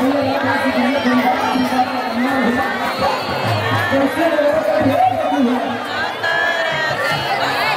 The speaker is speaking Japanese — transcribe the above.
Thank you.